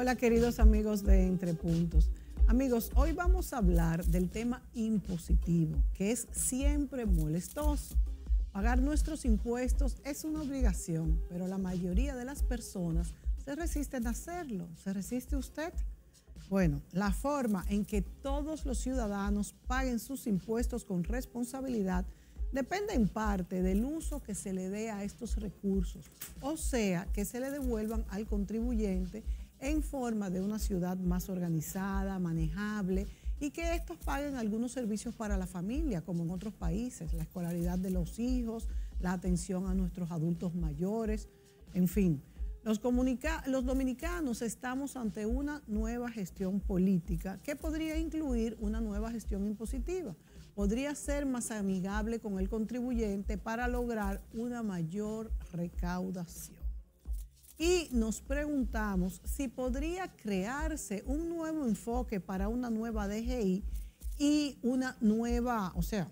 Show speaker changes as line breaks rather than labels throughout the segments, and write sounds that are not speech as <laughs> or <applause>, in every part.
Hola queridos amigos de Entre Puntos. Amigos, hoy vamos a hablar del tema impositivo, que es siempre molestoso. Pagar nuestros impuestos es una obligación, pero la mayoría de las personas se resisten a hacerlo. ¿Se resiste usted? Bueno, la forma en que todos los ciudadanos paguen sus impuestos con responsabilidad depende en parte del uso que se le dé a estos recursos, o sea, que se le devuelvan al contribuyente en forma de una ciudad más organizada, manejable y que estos paguen algunos servicios para la familia, como en otros países, la escolaridad de los hijos, la atención a nuestros adultos mayores, en fin. Los, dominicanos estamos ante una nueva gestión política que podría incluir una nueva gestión impositiva. Podría ser más amigable con el contribuyente para lograr una mayor recaudación. Y nos preguntamos si podría crearse un nuevo enfoque para una nueva DGI y una nueva, o sea,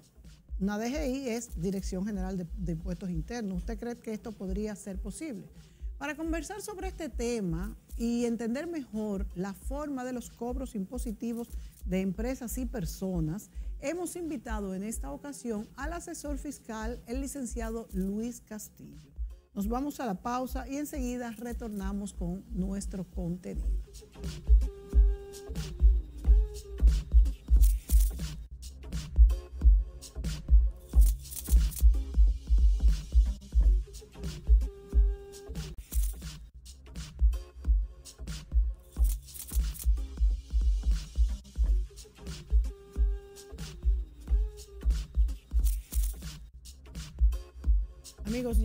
una DGI es Dirección General de, Impuestos Internos. ¿Usted cree que esto podría ser posible? Para conversar sobre este tema y entender mejor la forma de los cobros impositivos de empresas y personas, hemos invitado en esta ocasión al asesor fiscal, el licenciado Luis Castillo. Nos vamos a la pausa y enseguida retornamos con nuestro contenido.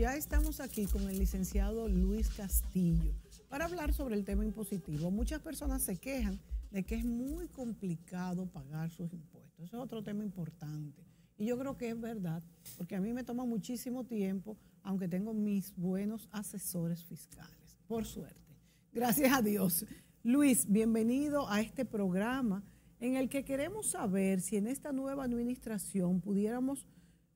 Ya estamos aquí con el licenciado Luis Castillo para hablar sobre el tema impositivo. Muchas personas se quejan de que es muy complicado pagar sus impuestos. Eso es otro tema importante. Y yo creo que es verdad, porque a mí me toma muchísimo tiempo, aunque tengo mis buenos asesores fiscales, por suerte. Gracias a Dios. Luis, bienvenido a este programa en el que queremos saber si en esta nueva administración pudiéramos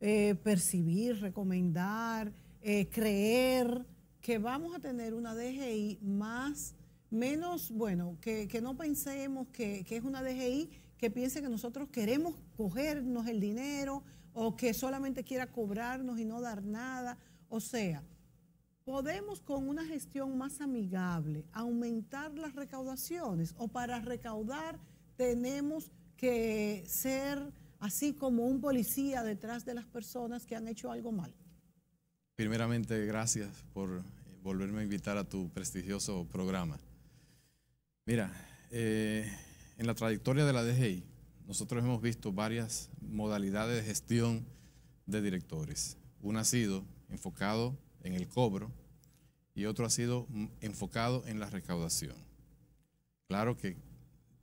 eh, percibir, recomendar, eh, creer que vamos a tener una DGI más, menos, bueno, que, no pensemos que, que, es una DGI que piense que nosotros queremos cogernos el dinero o que solamente quiera cobrarnos y no dar nada. O sea, podemos con una gestión más amigable aumentar las recaudaciones o para recaudar tenemos que ser así como un policía detrás de las personas que han hecho algo mal.
Primeramente, gracias por eh, volverme a invitar a tu prestigioso programa. Mira, eh, en la trayectoria de la DGI, nosotros hemos visto varias modalidades de gestión de directores. Uno ha sido enfocado en el cobro y otro ha sido enfocado en la recaudación. Claro que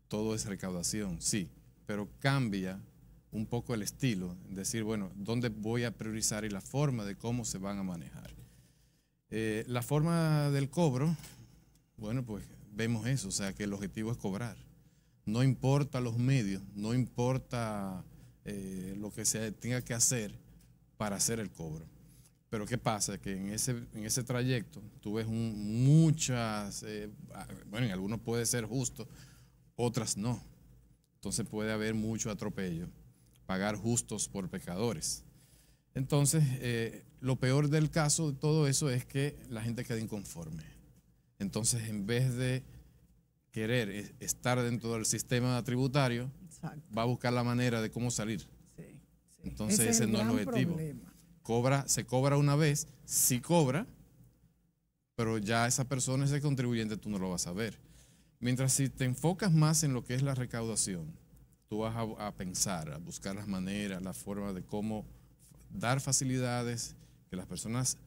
todo es recaudación, sí, pero cambia un poco el estilo, decir, bueno, dónde voy a priorizar y la forma de cómo se van a manejar. Eh, la forma del cobro, bueno, pues vemos eso, o sea, que el objetivo es cobrar. No importa los medios, no importa eh, lo que se tenga que hacer para hacer el cobro. Pero ¿qué pasa? Que en ese, en ese trayecto tú ves muchas, eh, bueno, en algunos puede ser justo, otras no. Entonces puede haber mucho atropello pagar justos por pecadores. Entonces, eh, lo peor del caso de todo eso es que la gente queda inconforme. Entonces, en vez de querer estar dentro del sistema tributario, va a buscar la manera de cómo salir. Entonces, ese, no es el objetivo. Cobra, se cobra una vez, sí cobra, pero ya esa persona, ese contribuyente, tú no lo vas a ver. Mientras si te enfocas más en lo que es la recaudación, tú vas a, pensar, a buscar las maneras, la forma de cómo dar facilidades que las personas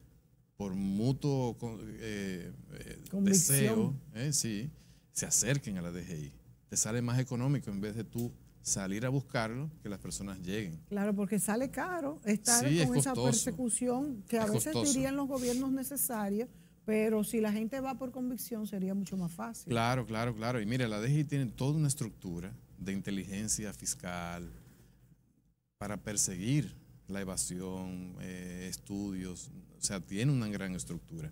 por mutuo eh, eh, deseo, eh, sí, se acerquen a la DGI. Te sale más económico en vez de tú salir a buscarlo, que las personas lleguen.
Claro, porque sale caro estar con esa persecución que a veces dirían los gobiernos necesarios, pero si la gente va por convicción sería mucho más fácil.
Claro, claro, claro. Y mire, la DGI tiene toda una estructura de inteligencia fiscal para perseguir la evasión, eh, estudios, o sea, tiene una gran estructura.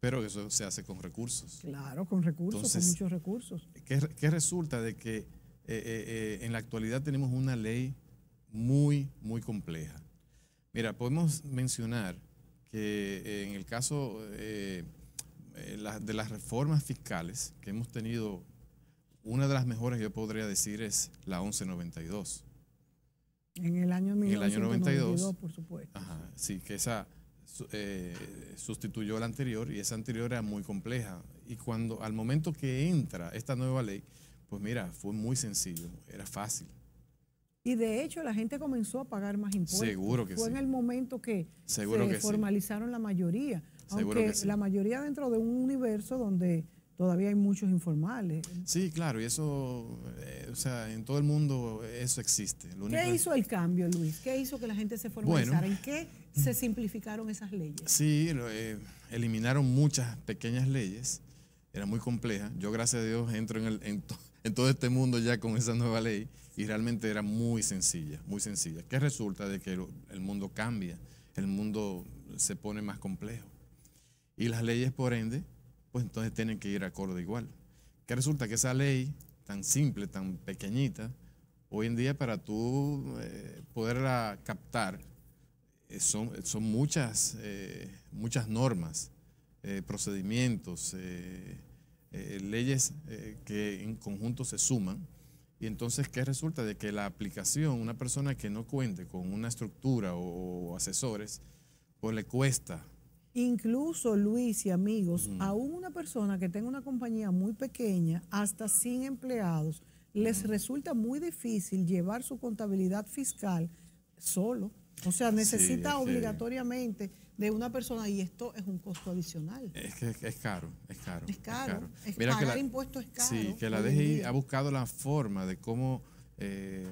pero eso se hace con recursos.
Claro, con recursos, con muchos recursos.
¿qué, resulta de que eh, eh, en la actualidad tenemos una ley muy, muy compleja? Mira, podemos mencionar que en el caso de las reformas fiscales que hemos tenido, una de las mejores yo podría decir es la 1192.
En el año 1992, por supuesto.
Ajá, sí, que esa eh, sustituyó la anterior y esa anterior era muy compleja. Y cuando al momento que entra esta nueva ley, pues mira, fue muy sencillo, era fácil.
Y de hecho la gente comenzó a pagar más impuestos.
Seguro que
fue
sí.
en el momento que
se
formalizaron la mayoría. Aunque la mayoría dentro de un universo donde todavía hay muchos informales.
Sí, claro, y eso, eh, o sea, en todo el mundo eso existe.
¿Qué hizo el cambio, Luis? ¿Qué hizo que la gente se formalizara? ¿En qué se simplificaron esas leyes?
Sí, eh, eliminaron muchas pequeñas leyes, era muy compleja. Yo, gracias a Dios, entro en, el, <laughs> en, todo este mundo ya con esa nueva ley y realmente era muy sencilla, muy sencilla. ¿Qué resulta de que el mundo cambia, el mundo se pone más complejo? Y las leyes, por ende, pues entonces tienen que ir acorde igual. ¿Qué resulta? Que esa ley tan simple, tan pequeñita, hoy en día para tú eh, poderla captar, eh, son, son, muchas, eh, muchas normas, procedimientos, leyes que en conjunto se suman. Y entonces, ¿qué resulta? De que la aplicación, una persona que no cuente con una estructura o asesores, pues le cuesta
Incluso, Luis y amigos, a una persona que tenga una compañía muy pequeña, hasta sin empleados, les resulta muy difícil llevar su contabilidad fiscal solo. O sea, necesita obligatoriamente de una persona y esto es un costo adicional.
Es que es caro, es caro.
Es caro. Es pagar impuestos es caro.
Sí, que la DGI ha buscado la forma de cómo eh,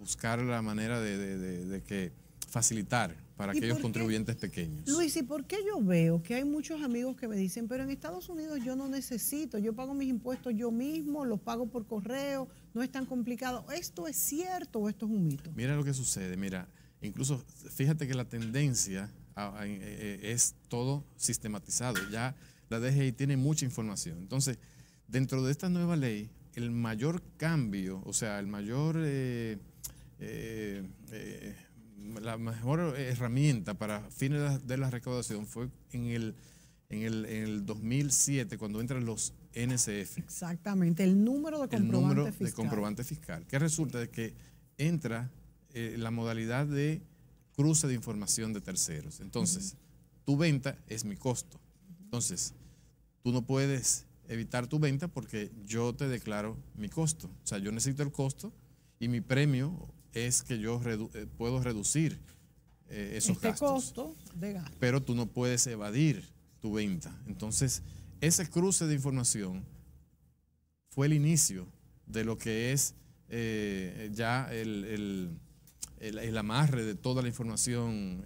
buscar la manera de que facilitar para aquellos contribuyentes pequeños.
Luis, ¿y por qué yo veo que hay muchos amigos que me dicen, pero en Estados Unidos yo no necesito, yo pago mis impuestos yo mismo, los pago por correo, no es tan complicado? ¿Esto es cierto o esto es un mito?
Mira lo que sucede, mira, incluso fíjate que la tendencia eh, eh, es todo sistematizado, ya la DGI tiene mucha información. Entonces, dentro de esta nueva ley, el mayor cambio, o sea, el mayor... Eh, la mejor herramienta para fines de la recaudación fue en el, en el, 2007, cuando entran los NCF.
Exactamente, el número de comprobante
el número
fiscal.
de comprobante fiscal, que resulta de que entra eh, la modalidad de cruce de información de terceros. Entonces, tu venta es mi costo. Entonces, tú no puedes evitar tu venta porque yo te declaro mi costo. O sea, yo necesito el costo y mi premio es que yo eh, puedo reducir eh, esos
este
gastos.
costo de gasto.
Pero tú no puedes evadir tu venta. Entonces, ese cruce de información fue el inicio de lo que es eh, ya el, amarre de toda la información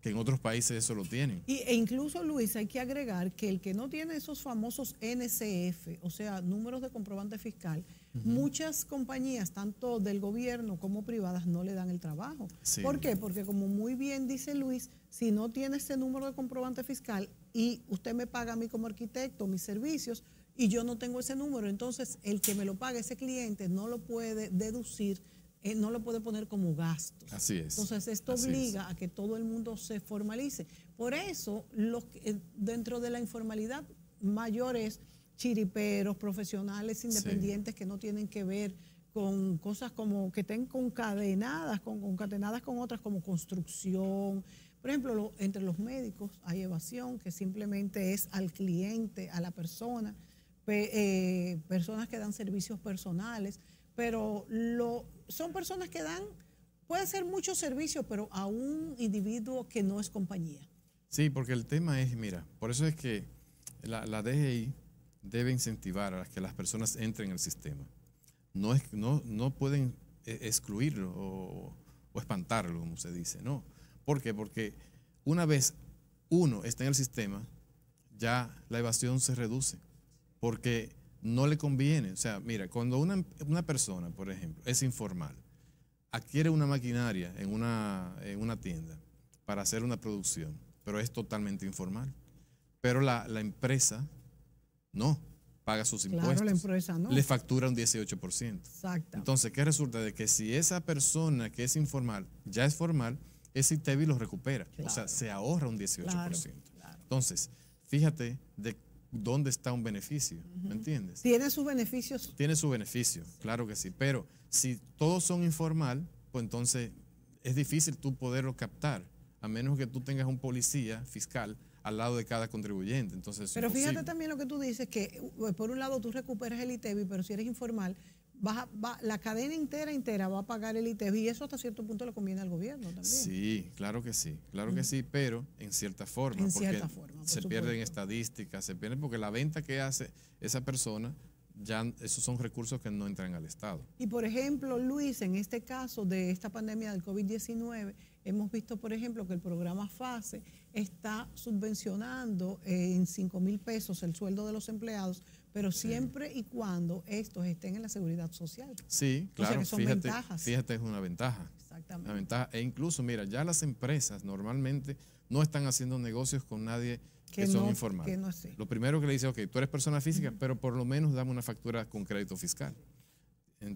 que en otros países eso lo tienen.
Y, e incluso, Luis, hay que agregar que el que no tiene esos famosos NCF, o sea, números de comprobante fiscal, muchas compañías, tanto del gobierno como privadas, no le dan el trabajo. ¿Por qué? Porque como muy bien dice Luis, si no tiene ese número de comprobante fiscal y usted me paga a mí como arquitecto mis servicios y yo no tengo ese número, entonces el que me lo paga, ese cliente, no lo puede deducir eh, no lo puede poner como gasto.
Así es.
Entonces, esto obliga a que todo el mundo se formalice. Por eso, los, eh, dentro de la informalidad, mayores chiriperos, profesionales independientes que no tienen que ver con cosas como que estén concadenadas, con, concatenadas con otras como construcción. Por ejemplo, entre los médicos hay evasión, que simplemente es al cliente, a la persona, eh, personas que dan servicios personales pero lo, son personas que dan, puede ser mucho servicio, pero a un individuo que no es compañía.
Sí, porque el tema es, mira, por eso es que la, la DGI debe incentivar a que las personas entren en el sistema. No, es, no, no pueden eh, excluirlo o, espantarlo, como se dice, no. ¿Por qué? Porque una vez uno está en el sistema, ya la evasión se reduce. Porque no le conviene. O sea, mira, cuando una, persona, por ejemplo, es informal, adquiere una maquinaria en una, en una tienda para hacer una producción, pero es totalmente informal. pero la, la empresa no paga sus
Claro,
impuestos.
la empresa no.
Le factura un 18%.
Exacto.
Entonces, ¿qué resulta? De que si esa persona que es informal ya es formal, ese ITEVI lo recupera. O sea, se ahorra un 18%.
Claro, claro.
Entonces, fíjate de dónde está un beneficio, ¿me entiendes?
Tiene sus beneficios.
Tiene su beneficio, claro que sí, pero si todos son informal, pues entonces es difícil tú poderlo captar, a menos que tú tengas un policía fiscal al lado de cada contribuyente. Entonces, es
Pero fíjate también lo que tú dices, que eh, por un lado tú recuperas el ITEVI, pero si eres informal, vas a- va- la cadena entera, entera va a pagar el ITEVI y eso hasta cierto punto le conviene al gobierno también.
Sí, claro que sí, claro que sí, pero en cierta forma.
En
porque
cierta forma, por
Se
supuesto.
pierden estadísticas, se pierden porque la venta que hace esa persona, ya esos son recursos que no entran al Estado.
Y por ejemplo, Luis, en este caso de esta pandemia del COVID-19, hemos visto, por ejemplo, que el programa FASE está subvencionando eh, en 5 mil pesos el sueldo de los empleados, pero siempre y cuando estos estén en la seguridad social.
Sí,
O sea
claro,
que son
fíjate,
ventajas.
fíjate, es una ventaja. Una
Exactamente.
ventaja. E incluso, mira, ya las empresas normalmente no están haciendo negocios con nadie que, son
no,
informales.
que no sé.
Lo primero que le dice, ok, tú eres persona física, pero por lo menos dame una factura con crédito fiscal.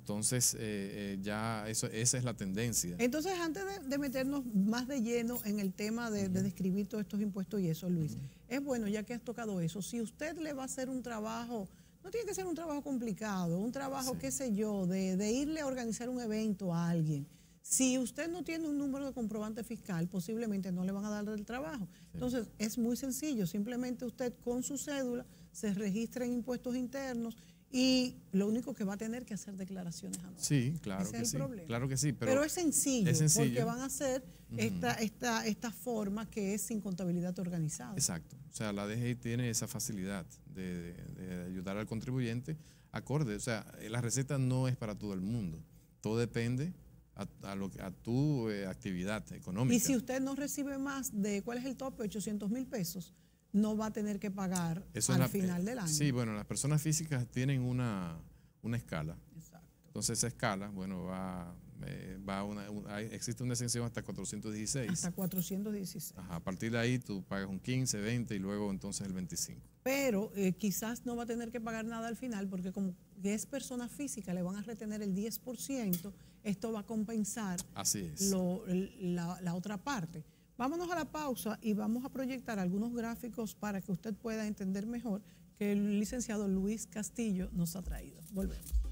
Entonces, eh, eh, ya eso, esa es la tendencia.
Entonces, antes de, de meternos más de lleno en el tema de, de describir todos estos impuestos y eso, Luis, es bueno, ya que has tocado eso, si usted le va a hacer un trabajo, no tiene que ser un trabajo complicado, un trabajo,
Sí.
qué sé yo, de, de irle a organizar un evento a alguien. Si usted no tiene un número de comprobante fiscal, posiblemente no le van a dar el trabajo. Entonces, es muy sencillo, simplemente usted con su cédula se registra en impuestos internos y lo único que va a tener que hacer declaraciones anuales.
Sí, claro
Ese
que
es el
sí.
problema.
Claro que sí, pero,
Pero, es, sencillo,
es sencillo.
porque van a hacer esta, esta, esta forma que es sin contabilidad organizada.
Exacto. O sea, la DGI tiene esa facilidad de, de- de ayudar al contribuyente acorde. O sea, la receta no es para todo el mundo. Todo depende a, a lo, a tu eh, actividad económica.
Y si usted no recibe más de, ¿cuál es el tope? 800 mil pesos, no va a tener que pagar
Eso
al
la-
final del año.
Sí, bueno, las personas físicas tienen una, una escala.
Exacto.
Entonces esa escala, bueno, va, eh, va una, un- hay- existe una exención hasta 416.
Hasta 416.
Ajá, a partir de ahí tú pagas un 15, 20 y luego entonces el 25.
Pero eh, quizás no va a tener que pagar nada al final porque como que es persona física, le van a retener el 10%, esto va a compensar
Así es.
lo- la, la otra parte. Vámonos a la pausa y vamos a proyectar algunos gráficos para que usted pueda entender mejor que el licenciado Luis Castillo nos ha traído. Volvemos.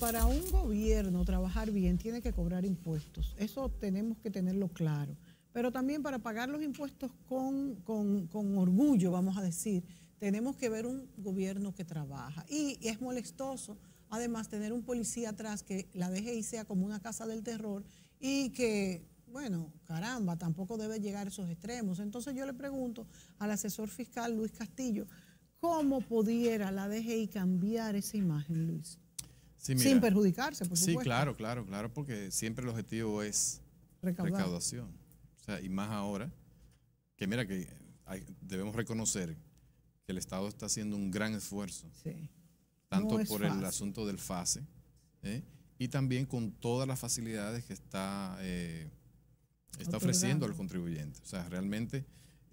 Para un gobierno trabajar bien tiene que cobrar impuestos. Eso tenemos que tenerlo claro. Pero también para pagar los impuestos con, con- con orgullo, vamos a decir, tenemos que ver un gobierno que trabaja. Y es molestoso, además, tener un policía atrás que la DGI sea como una casa del terror y que, bueno, caramba, tampoco debe llegar a esos extremos. Entonces yo le pregunto al asesor fiscal Luis Castillo, ¿cómo pudiera la DGI cambiar esa imagen, Luis?
Sí, mira.
Sin perjudicarse, por
Sí,
supuesto.
claro, claro, claro, porque siempre el objetivo es
Recaudar.
recaudación. O sea, y más ahora, que mira que hay- debemos reconocer que el Estado está haciendo un gran esfuerzo,
Sí.
tanto
No es
por el asunto del FASE, ¿eh? y también con todas las facilidades que está, eh, está ofreciendo al contribuyente. O sea, realmente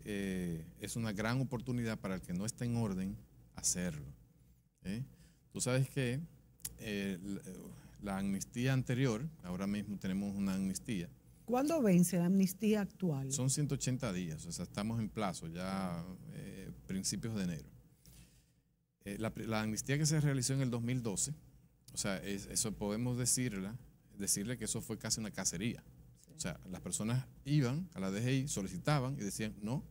eh, es una gran oportunidad para el que no está en orden hacerlo. ¿eh? Tú sabes que eh, la, la amnistía anterior, ahora mismo tenemos una amnistía,
¿Cuándo vence la amnistía actual?
son 180 días, o sea, estamos en plazo, ya eh, principios de enero. Eh, la, amnistía que se realizó en el 2012, o sea, es- eso podemos decirla, decirle que eso fue casi una cacería. O sea, las personas iban a la DGI, solicitaban y decían, no,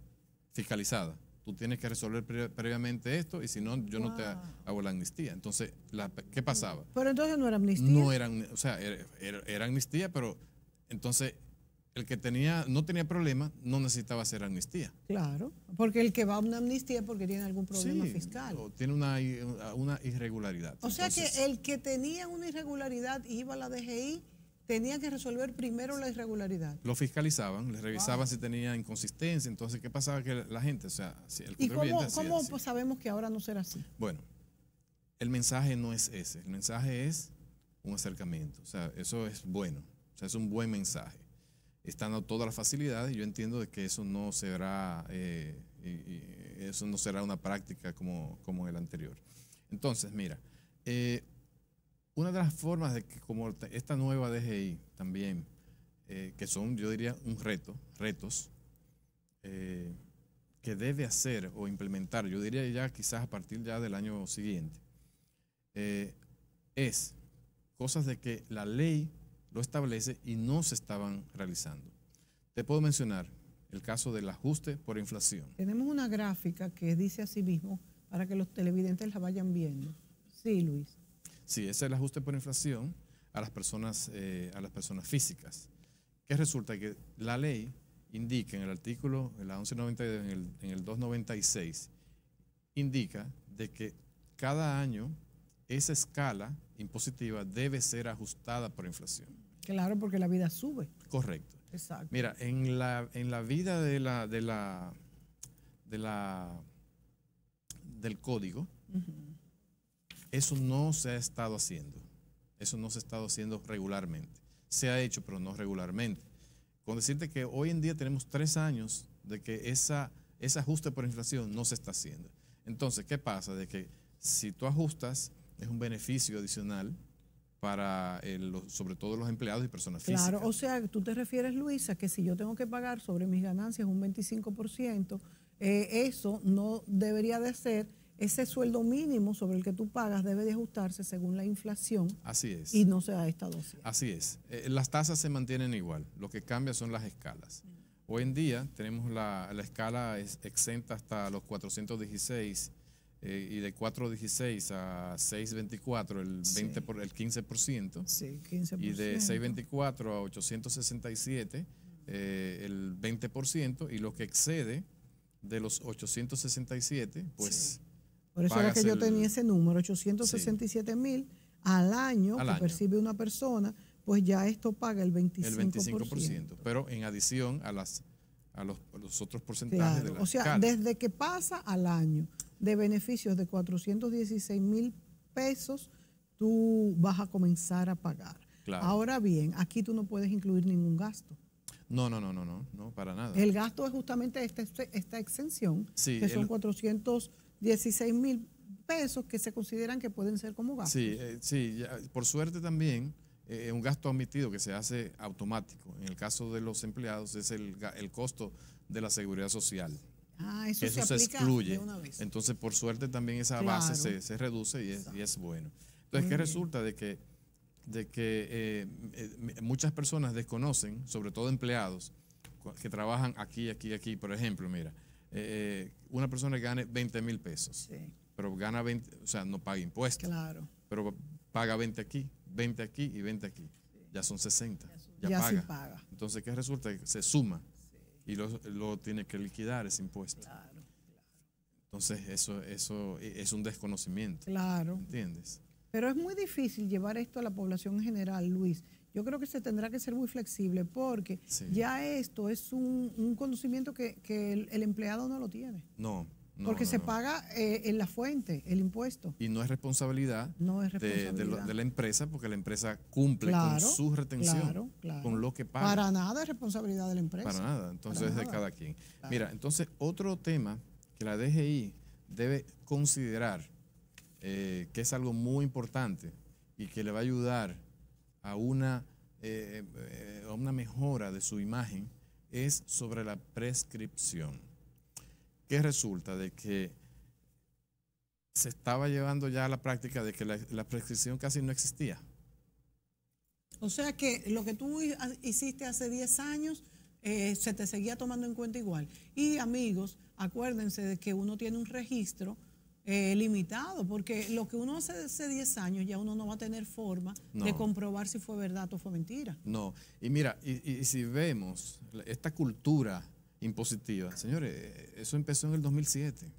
fiscalizada, tú tienes que resolver pre- previamente esto y si no, yo no te hago la amnistía. Entonces, la- ¿qué pasaba?
Pero entonces no era amnistía.
No eran, o sea, era, era- era amnistía, pero entonces el que tenía, no tenía problema no necesitaba hacer amnistía.
Claro, porque el que va a una amnistía es porque tiene algún problema fiscal.
O tiene una, una irregularidad.
O sea que el que tenía una irregularidad iba a la DGI, tenía que resolver primero la irregularidad.
Lo fiscalizaban, le revisaban si tenía inconsistencia. Entonces, ¿qué pasaba? Que la gente, o sea, si el
¿Y cómo, cómo sabemos que ahora no será así?
Bueno, el mensaje no es ese. El mensaje es un acercamiento. O sea, eso es bueno. O sea, es un buen mensaje están todas las facilidades, yo entiendo de que eso no será, eh, eso no será una práctica como, como el anterior. Entonces, mira, eh, una de las formas de que como esta nueva DGI también, eh, que son, yo diría, un reto, retos, que debe hacer o implementar, yo diría ya quizás a partir ya del año siguiente, es cosas de que la ley lo establece y no se estaban realizando. Te puedo mencionar el caso del ajuste por inflación.
Tenemos una gráfica que dice así mismo para que los televidentes la vayan viendo. Sí, Luis.
Sí, ese es el ajuste por inflación a las personas, eh, a las personas físicas. Que resulta que la ley indica en el artículo, en la 1192, en el, en el 296, indica de que cada año esa escala impositiva debe ser ajustada por inflación.
Claro, porque la vida sube.
Correcto. Exacto. Mira, en la, en la vida de la, de la, de la, del código, eso no se ha estado haciendo. Eso no se ha estado haciendo regularmente. Se ha hecho, pero no regularmente. Con decirte que hoy en día tenemos tres años de que esa, ese ajuste por inflación no se está haciendo. Entonces, ¿qué pasa? De que si tú ajustas, es un beneficio adicional para sobre todo los empleados y personas físicas.
Claro, o sea, tú te refieres, Luisa, que si yo tengo que pagar sobre mis ganancias un 25%, eh, eso no debería de ser, ese sueldo mínimo sobre el que tú pagas debe de ajustarse según la inflación.
Así es.
Y no se ha estado.
Así es. Eh, las tasas se mantienen igual, lo que cambia son las escalas. Hoy en día tenemos la, la escala exenta hasta los 416 eh, y de 4.16 a 6.24 el, 20 por, el 15%,
sí, 15%.
y de 6.24 a 867 eh, el 20% y lo que excede de los 867 pues...
Por eso era que yo tenía ese número, 867 mil al año que percibe una persona, pues ya esto paga el 25%. El 25%,
pero en adición a las a los, otros porcentajes de la
O sea, desde que pasa al año de beneficios de 416 mil pesos, tú vas a comenzar a pagar. Ahora bien, aquí tú no puedes incluir ningún gasto.
No, no, no, no, no, no, para nada.
El gasto es justamente esta, esta exención, que son 416 mil pesos que se consideran que pueden ser como gastos.
Sí, eh, sí, por suerte también, eh, un gasto admitido que se hace automático. En el caso de los empleados es el, el costo de la seguridad social.
Ah, eso, se,
excluye. Entonces, por suerte también esa base se, reduce y es, y es, bueno. Entonces, ¿qué resulta? De que, de que eh, muchas personas desconocen, sobre todo empleados, que trabajan aquí, aquí, aquí. Por ejemplo, mira, eh, una persona gane 20 mil pesos, pero gana 20, o sea, no paga impuestos.
Claro.
Pero paga 20 aquí, 20 aquí y 20 aquí. Ya son 60. Ya, paga. paga. Entonces, ¿qué resulta? Se suma y lo, tiene que liquidar ese impuesto. Claro, claro. Entonces, eso, eso es un desconocimiento.
Claro.
¿Entiendes?
Pero es muy difícil llevar esto a la población en general, Luis. Yo creo que se tendrá que ser muy flexible porque ya esto es un, conocimiento que, el, empleado no lo tiene.
No,
porque se paga eh, en la fuente el impuesto.
Y no es responsabilidad, De, la empresa, porque la empresa cumple con su retención, con lo que paga.
Para nada es responsabilidad de la empresa.
Para nada, entonces es de cada quien. Mira, entonces otro tema que la DGI debe considerar, eh, que es algo muy importante y que le va a ayudar a una, eh, a una mejora de su imagen, es sobre la prescripción. ¿Qué resulta? De que se estaba llevando ya a la práctica de que la, prescripción casi no existía.
O sea que lo que tú hiciste hace 10 años eh, se te seguía tomando en cuenta igual. Y amigos, acuérdense de que uno tiene un registro eh, limitado, porque lo que uno hace hace 10 años ya uno no va a tener forma de comprobar si fue verdad o fue mentira.
No, y mira, y, y si vemos esta cultura impositiva, señores, eso empezó en el 2007.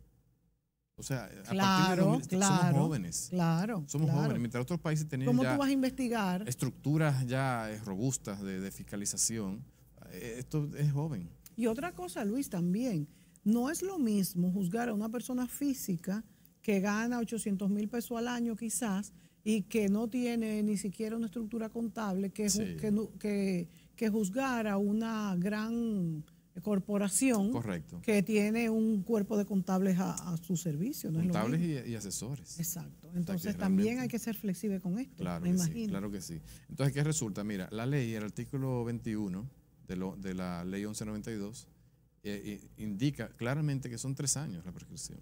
O sea, a partir del
Claro,
2000
claro.
somos jóvenes.
Claro.
Somos
claro.
jóvenes, mientras otros países tenían
¿Cómo
ya
tú vas a investigar?
estructuras ya eh, robustas de, de fiscalización, eh, esto es joven.
Y otra cosa, Luis, también, no es lo mismo juzgar a una persona física que gana 800 mil pesos al año quizás y que no tiene ni siquiera una estructura contable que,
Sí.
que, que- que juzgar a una gran corporación
Correcto.
que tiene un cuerpo de contables a, a su servicio. ¿no es lo
Contables y, y asesores.
Exacto. Entonces también hay que ser flexible con esto,
Claro
me
que
imagino.
sí, claro que sí. Entonces, ¿qué resulta? Mira, la ley, el artículo 21 de, lo- de la ley 1192, eh, eh, indica claramente que son tres años la prescripción.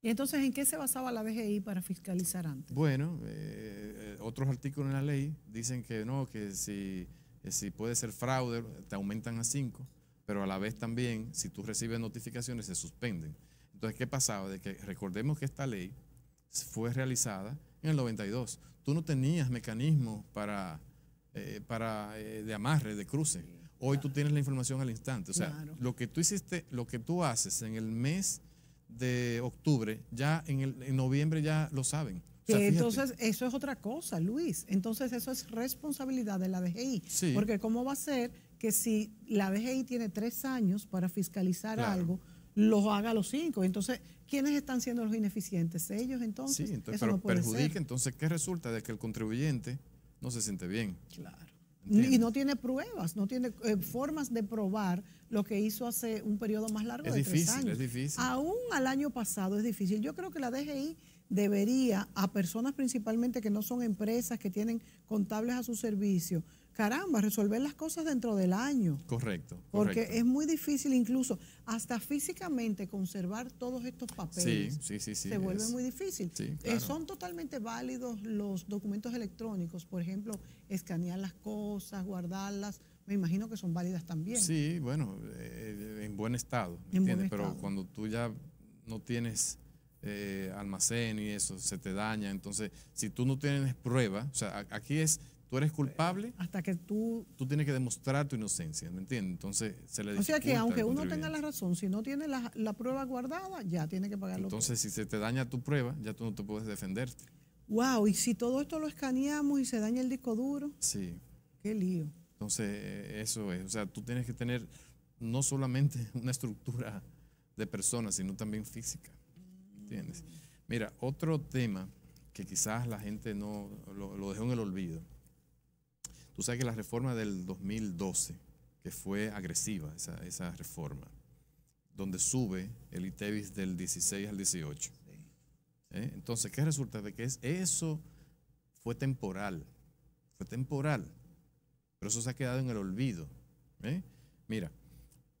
Y entonces, ¿en qué se basaba la DGI para fiscalizar antes?
Bueno, eh, eh, otros artículos en la ley dicen que no, que si, que si puede ser fraude, te aumentan a cinco, pero a la vez también, si tú recibes notificaciones, se suspenden. Entonces, ¿qué pasaba? De que recordemos que esta ley fue realizada en el 92. Tú no tenías mecanismos para, eh, para eh, de amarre, de cruce. Hoy tú tienes la información al instante. O sea,
Claro.
lo que tú hiciste, lo que tú haces en el mes de octubre, ya en, el, en noviembre ya lo saben. O sea,
entonces, eso es otra cosa, Luis. Entonces, eso es responsabilidad de la DGI.
Sí.
Porque ¿cómo va a ser que si la DGI tiene tres años para fiscalizar
Claro.
algo, lo haga a los cinco? Entonces, ¿quiénes están siendo los ineficientes? Ellos, entonces.
Sí, entonces,
eso
pero
no
perjudica,
ser.
entonces, ¿qué resulta? De que el contribuyente no se siente bien.
Claro.
¿Entiendes?
Y no tiene pruebas, no tiene eh, formas de probar lo que hizo hace un periodo más largo
Es
de
difícil,
tres años.
es difícil.
Aún al año pasado es difícil. Yo creo que la DGI debería, a personas principalmente que no son empresas, que tienen contables a su servicio, caramba, resolver las cosas dentro del año.
Correcto.
Porque
correcto.
es muy difícil incluso hasta físicamente conservar todos estos
Sí,
papeles.
sí, sí, sí.
se vuelve
es-
muy difícil.
Sí,
Eh, son totalmente válidos los documentos electrónicos, por ejemplo, escanear las cosas, guardarlas. Me imagino que son válidas también.
Sí, bueno, eh, en buen estado,
En buen
¿entiendes? Pero
estado.
cuando tú ya no tienes eh, almacén y eso, se te daña. Entonces, si tú no tienes prueba, o sea, aquí es, tú eres culpable,
Hasta que tú...
tú tienes que demostrar tu inocencia, ¿me entiendes? Entonces, se le
O sea que aunque uno tenga la razón, si no tiene la, la prueba guardada, ya tiene que pagarlo.
Entonces, si se te daña tu prueba, ya tú no te puedes defenderte.
Wow, y si todo esto lo escaneamos y se daña el disco duro,
Sí,
qué lío.
Entonces, eso es. O sea, tú tienes que tener no solamente <laughs> una estructura de personas, sino también física. ¿Entiendes? Mira, otro tema que quizás la gente no lo, lo dejó en el olvido. Tú sabes que la reforma del 2012, que fue agresiva, esa, esa reforma, donde sube el ITEVIS del 16 al 18. ¿eh? Entonces, ¿qué resulta? De que es, eso fue temporal. Fue temporal. Pero eso se ha quedado en el olvido. ¿eh? Mira,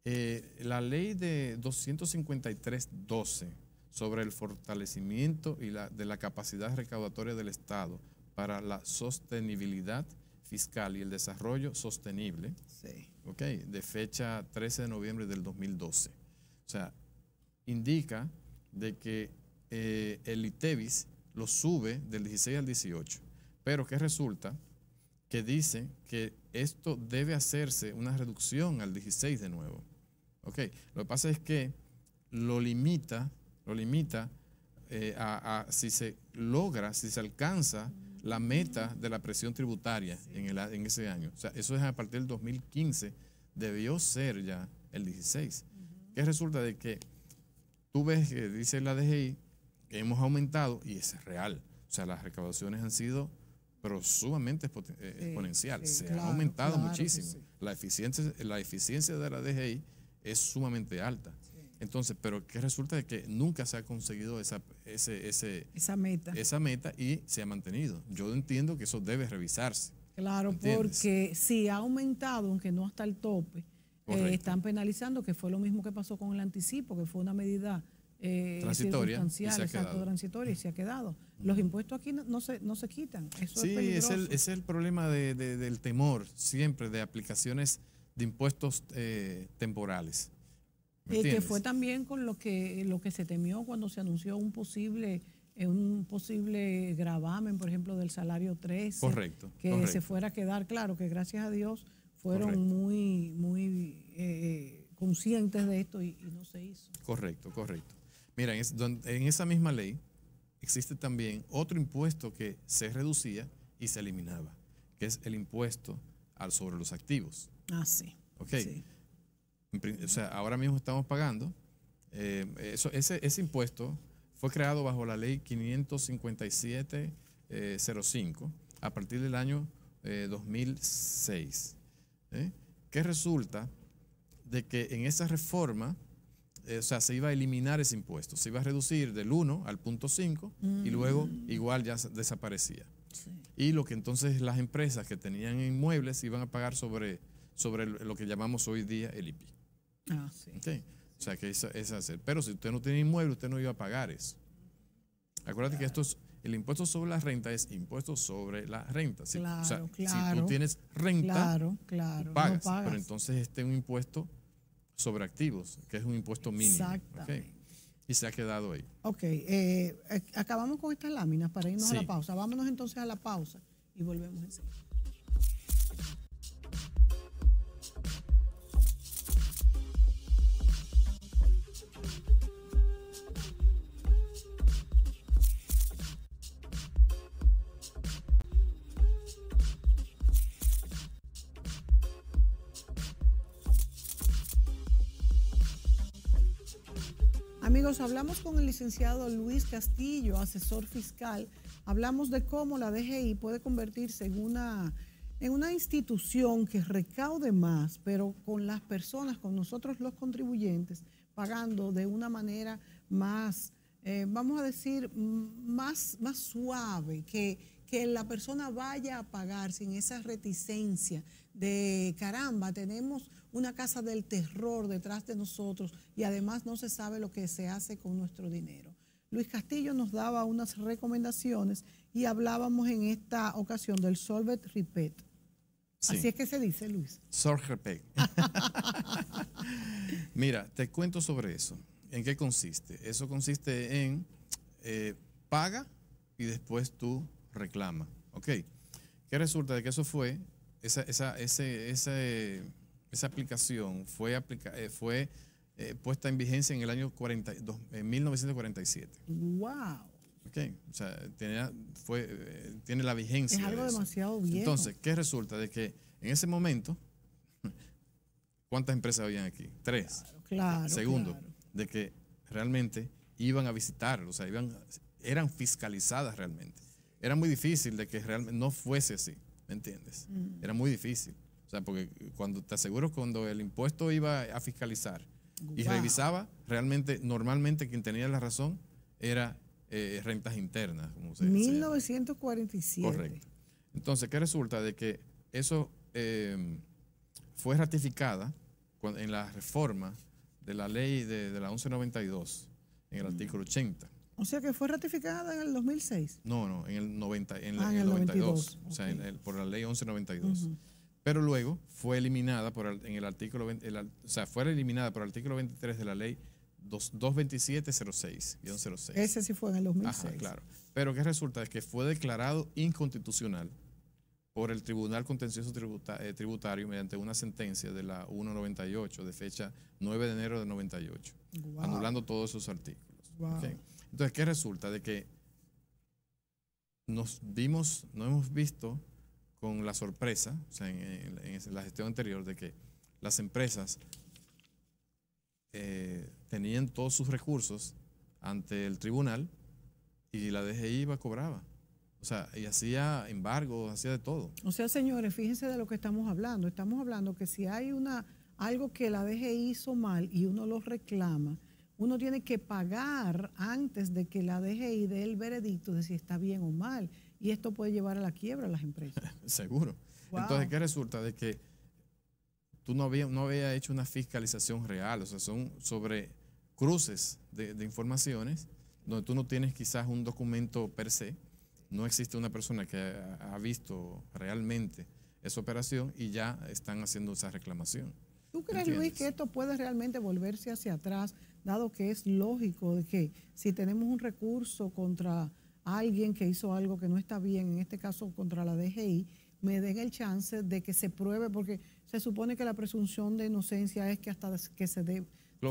eh, la ley de 253.12 sobre el fortalecimiento y la, de la capacidad recaudatoria del Estado para la sostenibilidad fiscal y el desarrollo sostenible,
Sí.
¿ok? de fecha 13 de noviembre del 2012. O sea, indica de que eh, el ITEVIS lo sube del 16 al 18, pero que resulta que dice que esto debe hacerse una reducción al 16 de nuevo. ¿ok? Lo que pasa es que lo limita, lo limita eh, a, si se logra, si se alcanza la meta de la presión tributaria en, ese año. O sea, eso es a partir del 2015, debió ser ya el 16. ¿Qué resulta de que tú ves que dice la DGI que hemos aumentado y es real. O sea, las recaudaciones han sido pero sumamente eh,
Sí,
exponencial.
sí,
Se
claro,
ha aumentado
claro
muchísimo.
sí.
La, eficiencia, la eficiencia de la DGI es sumamente alta. Entonces, pero que resulta de que nunca se ha conseguido esa, ese, ese,
Esa meta.
esa meta y se ha mantenido. Yo entiendo que eso debe revisarse.
Claro,
¿Entiendes?
porque si ha aumentado, aunque no hasta el tope, eh, están penalizando, que fue lo mismo que pasó con el anticipo, que fue una medida eh,
Transitoria, y
circunstancial,
se ha
exacto,
quedado.
transitoria y se ha quedado. Los impuestos aquí no, no se, no se quitan. Eso
Sí,
es
es el, es el problema de- de- del temor siempre de aplicaciones de impuestos eh, temporales.
Y que fue también con lo que, lo que se temió cuando se anunció un posible un posible gravamen, por ejemplo, del salario 13.
Correcto.
Que se fuera a quedar, claro, que gracias a Dios fueron muy, muy eh, conscientes de esto y, no se hizo.
Correcto, correcto. Mira, en, esa misma ley existe también otro impuesto que se reducía y se eliminaba, que es el impuesto al sobre los activos.
Ah, sí.
Ok. O sea, ahora mismo estamos pagando. Eh, eso, ese, ese impuesto fue creado bajo la ley 557-05 eh, a partir del año 2006. ¿eh? Que resulta de que en esa reforma, o sea, se iba a eliminar ese impuesto, se iba a reducir del 1 al punto 5 y luego mm. igual ya desaparecía. Y lo que entonces las empresas que tenían inmuebles iban a pagar sobre, sobre lo que llamamos hoy día el IPI.
Ah, sí.
O sea, que es, es hacer. Pero si usted no tiene inmueble, usted no iba a pagar eso. Acuérdate que esto es, el impuesto sobre la renta es impuesto sobre la renta.
claro, o sea,
claro, si tú tienes renta,
claro, claro,
pagas, Pero entonces este es un impuesto sobre activos, que es un impuesto mínimo. Exactamente. Y se ha quedado ahí.
Ok, eh, eh, acabamos con estas láminas para irnos a la pausa. Vámonos entonces a la pausa y volvemos enseguida. Amigos, hablamos con el licenciado Luis Castillo, asesor fiscal. Hablamos de cómo la DGI puede convertirse en una, en una institución que recaude más, pero con las personas, con nosotros los contribuyentes, pagando de una manera más, eh, vamos a decir, más, más suave, que, que la persona vaya a pagar sin esa reticencia de caramba, tenemos una casa del terror detrás de nosotros y además no se sabe lo que se hace con nuestro dinero. Luis Castillo nos daba unas recomendaciones y hablábamos en esta ocasión del Solvet Repeat. Así es que se dice, Luis.
Solvet Repeat. <laughs> Mira, te cuento sobre eso. ¿En qué consiste? Eso consiste en eh, paga y después tú reclama. ¿Ok? ¿Qué resulta de que eso fue, esa, esa, ese, ese esa aplicación fue, eh, fue eh, puesta en vigencia en el año 42, en 1947.
¡Wow!
Ok, o sea, tiene, fue, eh, tiene la vigencia.
Es algo demasiado viejo.
Entonces, ¿qué resulta? De que en ese momento, ¿cuántas empresas habían aquí? Tres.
Claro.
Segundo, de que realmente iban a visitar, o sea, iban, eran fiscalizadas realmente. Era muy difícil de que realmente no fuese así, ¿me entiendes? Mm. Era muy difícil. O sea, porque cuando te aseguro, cuando el impuesto iba a fiscalizar y revisaba, realmente, normalmente quien tenía la razón era eh, rentas internas.
Como se, 1947.
Correcto. Entonces, ¿qué resulta? De que eso em, fue ratificada en la reforma de la ley de, la 1192, en el mm. artículo 80.
O sea que fue ratificada en el 2006.
No, no, en el, 90, en, ah, el, 92, o sea, por la ley 1192 pero luego fue eliminada por en el artículo o sea, fue eliminada por el artículo 23 de la ley 22706, 06.
Ese sí fue en el 2006. Ajá,
claro. Pero que resulta es que fue declarado inconstitucional por el Tribunal Contencioso eh, Tributario mediante una sentencia de la 198 de fecha 9 de enero de 98, anulando todos esos artículos. Entonces, ¿qué resulta? De que nos vimos, no hemos visto con la sorpresa, o sea, en, la gestión anterior, de que las empresas eh, tenían todos sus recursos ante el tribunal y la DGI iba, cobraba. O sea, y hacía embargo, hacía de todo.
O sea, señores, fíjense de lo que estamos hablando. Estamos hablando que si hay una algo que la DGI hizo mal y uno lo reclama, uno tiene que pagar antes de que la DGI dé el veredicto de si está bien o mal y esto puede llevar a la quiebra a las empresas. <laughs>
Seguro. Entonces, ¿qué resulta? De que tú no habías no había hecho una fiscalización real, o sea, son sobre cruces de, informaciones donde tú no tienes quizás un documento per se, no existe una persona que ha, visto realmente esa operación y ya están haciendo esa reclamación.
¿Tú crees, Luis, que esto puede realmente volverse hacia atrás, dado que es lógico de que si tenemos un recurso contra alguien que hizo algo que no está bien, en este caso contra la DGI, me den el chance de que se pruebe, porque se supone que la presunción de inocencia es que hasta que se,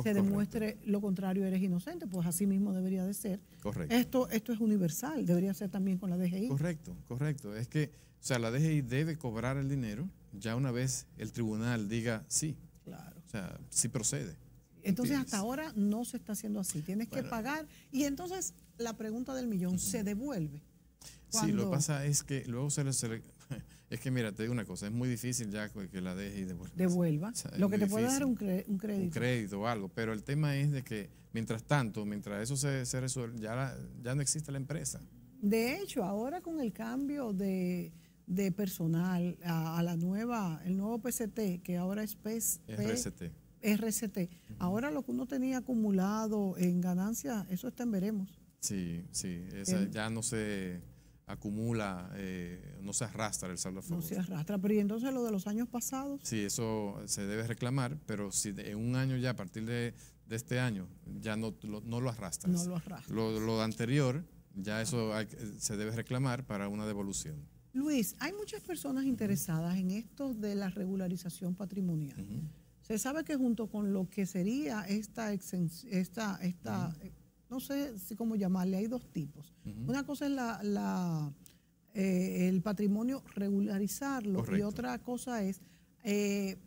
se demuestre lo contrario eres inocente, pues así mismo debería de ser.
Correcto.
Esto, esto es universal, debería ser también con la DGI.
Correcto, correcto. Es que, o sea, la DGI debe cobrar el dinero ya una vez el tribunal diga sí.
Claro.
O sea, sí procede.
Entonces, hasta ahora no se está haciendo así. Tienes que pagar. Y entonces, la pregunta del millón, ¿se devuelve?
Sí, lo que pasa es que luego se le, <laughs> es que mira, te digo una cosa, es muy difícil ya que la deje y devuelva.
Devuelva. lo que te puede dar un, crédito.
Un crédito o algo, pero el tema es de que mientras tanto, mientras eso se, se resuelve, ya, ya no existe la empresa.
De hecho, ahora con el cambio de, personal a, la nueva, el nuevo PCT, que ahora es PES,
RCT.
RCT. Ahora lo que uno tenía acumulado en ganancias, eso está en veremos.
Sí, sí, ya no se acumula, eh, no se arrastra el saldo a favor.
No se arrastra, pero ¿y entonces lo de los años pasados?
Sí, eso se debe reclamar, pero si en un año ya, a partir de, este año, ya no, lo, no lo arrastras.
No lo arrastras.
Lo, anterior, ya eso se debe reclamar para una devolución.
Luis, hay muchas personas interesadas en esto de la regularización patrimonial. Se sabe que junto con lo que sería esta, esta, esta no sé si cómo llamarle, hay dos tipos. Una cosa es la, eh, el patrimonio regularizarlo y otra cosa es eh,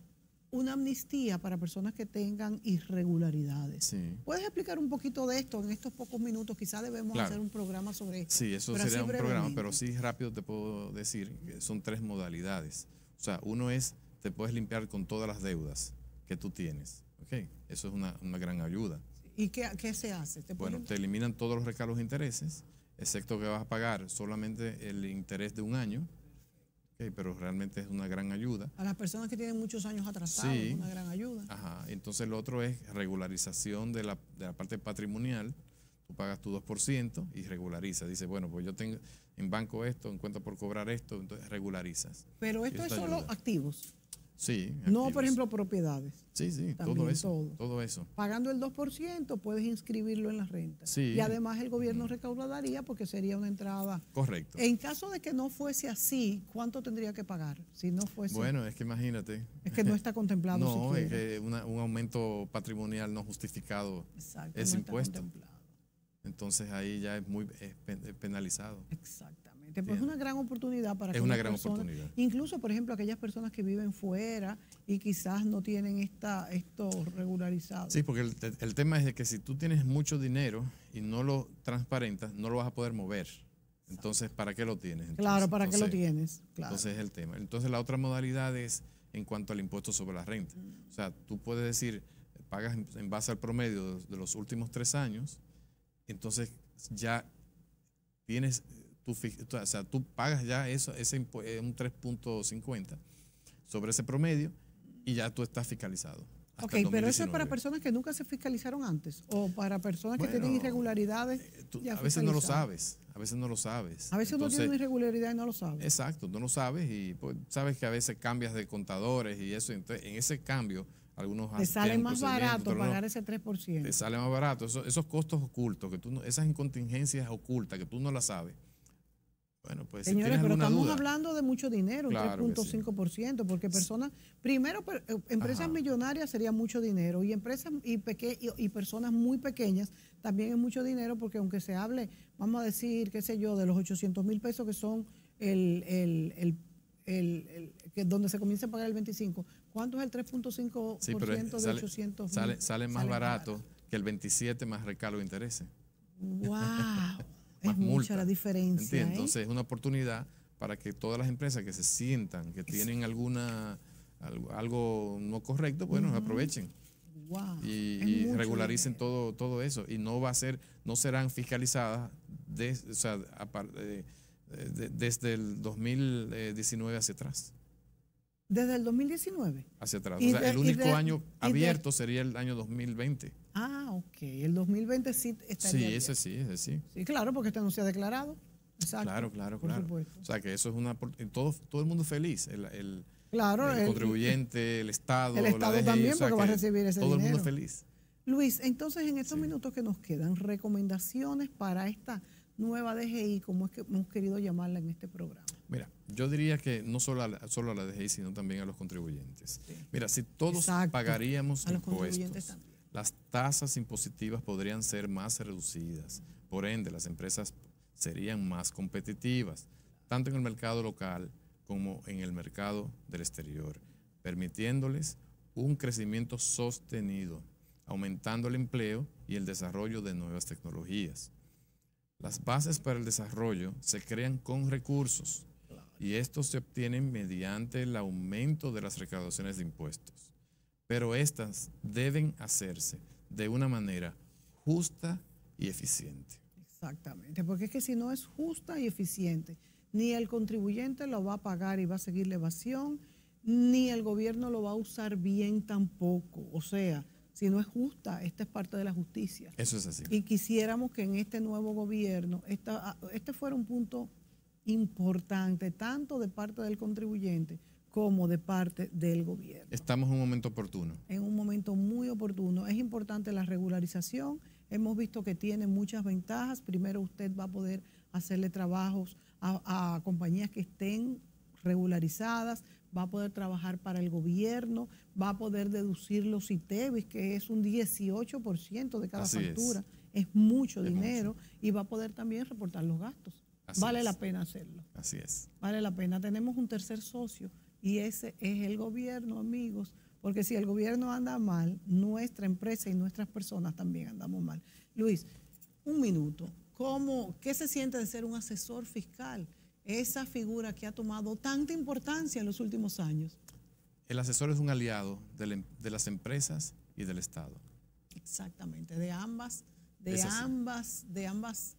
una amnistía para personas que tengan irregularidades. ¿Puedes explicar un poquito de esto en estos pocos minutos? Quizás debemos hacer un programa sobre
esto. Sí, eso sería un programa, pero sí rápido te puedo decir que son tres modalidades. O sea, uno es, te puedes limpiar con todas las deudas que tú tienes. ¿ok? Eso es una, una gran ayuda.
¿Y qué, se hace?
bueno, te eliminan todos los recargos de intereses, excepto que vas a pagar solamente el interés de un año, pero realmente es una gran ayuda.
A las personas que tienen muchos años atrasados, es una gran ayuda.
Ajá, entonces lo otro es regularización de la, de la parte patrimonial. Tú pagas tu 2% y regularizas. Dice, bueno, pues yo tengo en banco esto, en cuenta por cobrar esto, entonces regularizas.
Pero esto es solo activos.
Sí.
No, por ejemplo, propiedades.
Sí, sí, todo eso. Todo. eso.
Pagando el 2% puedes inscribirlo en la renta. Sí. Y además el gobierno recaudaría porque sería una entrada.
Correcto.
En caso de que no fuese así, ¿cuánto tendría que pagar? Si no fuese.
Bueno, es que imagínate.
Es que no está contemplado. <laughs>
no, es que un aumento patrimonial no justificado es impuesto. Entonces ahí ya es muy penalizado.
Exacto. Pues es una gran oportunidad para
es una gran oportunidad.
Incluso, por ejemplo, aquellas personas que viven fuera y quizás no tienen esta, esto regularizado.
Sí, porque el, tema es de que si tú tienes mucho dinero y no lo transparentas, no lo vas a poder mover. Entonces, ¿para qué lo tienes?
claro, ¿para qué lo tienes?
Entonces es el tema. Entonces, la otra modalidad es en cuanto al impuesto sobre la renta. O sea, tú puedes decir, pagas en base al promedio de los últimos tres años, entonces ya tienes o sea, tú pagas ya eso, ese eh, un 3.50 sobre ese promedio y ya tú estás fiscalizado.
Ok, pero eso es para personas que nunca se fiscalizaron antes o para personas que tienen irregularidades.
Eh, a veces no lo sabes, a veces no lo sabes.
A veces uno tiene una irregularidad y no lo sabe.
Exacto, no lo sabes y pues, sabes que a veces cambias de contadores y eso, entonces en ese cambio algunos
te sale más barato pagar ese 3%.
Te sale más barato, esos, esos costos ocultos, que tú esas incontingencias ocultas que tú no las sabes bueno, pues
Señores, pero estamos hablando de mucho dinero, 3.5%, porque personas, primero, eh, empresas millonarias sería mucho dinero y empresas y, y, personas muy pequeñas también es mucho dinero, porque aunque se hable, vamos a decir, qué sé yo, de los 800 mil pesos que son el, el, el, que donde se comienza a pagar el 25, ¿cuánto es el 3.5% sí, de sale, 800
Sale, sale más barato que el 27 más recargo de intereses.
¡Wow! <laughs> es mucha la diferencia.
¿eh? Entonces es una oportunidad para que todas las empresas que se sientan que tienen alguna algo, no correcto, bueno, aprovechen. Y, regularicen todo, todo eso. Y no va a ser, no serán fiscalizadas desde el 2019 hacia atrás.
¿Desde el 2019?
Hacia atrás. o sea, el único año abierto sería el año 2020.
Ah, ok. El 2020 sí estaría.
Sí, ese sí, ese sí.
Sí, claro, porque este no se ha declarado.
Exacto. Claro, claro, claro. O sea, que eso es una. Todo, todo el mundo feliz. El,
Claro,
el, contribuyente, el Estado,
el Estado también, porque va a recibir ese
todo
dinero.
el mundo feliz.
Luis, entonces en estos minutos que nos quedan, recomendaciones para esta nueva DGI, como es que hemos querido llamarla en este programa.
Mira, yo diría que no solo a la, solo a la DGI, sino también a los contribuyentes. Mira, si todos pagaríamos impuestos, las tasas impositivas podrían ser más reducidas. Por ende, las empresas serían más competitivas, tanto en el mercado local como en el mercado del exterior, permitiéndoles un crecimiento sostenido, aumentando el empleo y el desarrollo de nuevas tecnologías. Las bases para el desarrollo se crean con recursos y estos se obtienen mediante el aumento de las recaudaciones de impuestos. Pero estas deben hacerse de una manera justa y eficiente.
Exactamente, porque es que si no es justa y eficiente, ni el contribuyente lo va a pagar y va a seguir la evasión, ni el gobierno lo va a usar bien tampoco. O sea, si no es justa, esta es parte de la justicia.
Eso es así.
Y quisiéramos que en este nuevo gobierno, esta, este fuera un punto importante, tanto de parte del contribuyente como de parte del gobierno.
Estamos en un momento oportuno.
En un momento muy oportuno. Es importante la regularización. Hemos visto que tiene muchas ventajas. Primero usted va a poder hacerle trabajos a, compañías que estén regularizadas, va a poder trabajar para el gobierno, va a poder deducir los ITEVIS, que es un 18% de cada factura. Es, mucho dinero y va a poder también reportar los gastos vale la pena hacerlo.
Así es.
Vale la pena. Tenemos un tercer socio y ese es el gobierno, amigos, porque si el gobierno anda mal, nuestra empresa y nuestras personas también andamos mal. Luis, un minuto. ¿Cómo, ¿Qué se siente de ser un asesor fiscal? Esa figura que ha tomado tanta importancia en los últimos años.
El asesor es un aliado de, em, las empresas y del Estado.
Exactamente, de ambas, de ambas, de ambas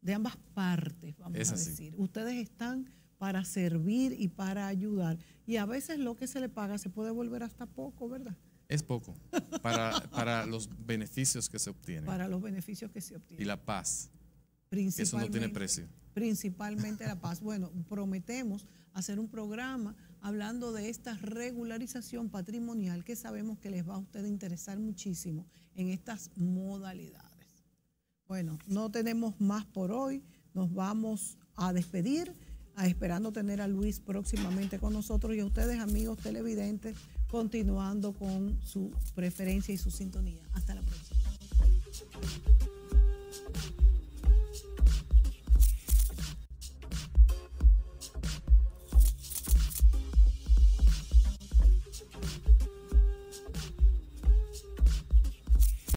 de ambas partes, vamos a decir. Ustedes están para servir y para ayudar. Y a veces lo que se le paga se puede volver hasta poco, ¿verdad?
Es poco para, <laughs> para los beneficios que se obtienen.
Para los beneficios que se obtienen.
Y la paz. Eso no tiene precio.
Principalmente la <laughs> paz. Bueno, prometemos hacer un programa hablando de esta regularización patrimonial que sabemos que les va a usted interesar muchísimo en estas modalidades. Bueno, no tenemos más por hoy. Nos vamos a despedir, esperando tener a Luis próximamente con nosotros y a ustedes, amigos televidentes, continuando con su preferencia y su sintonía. Hasta la próxima.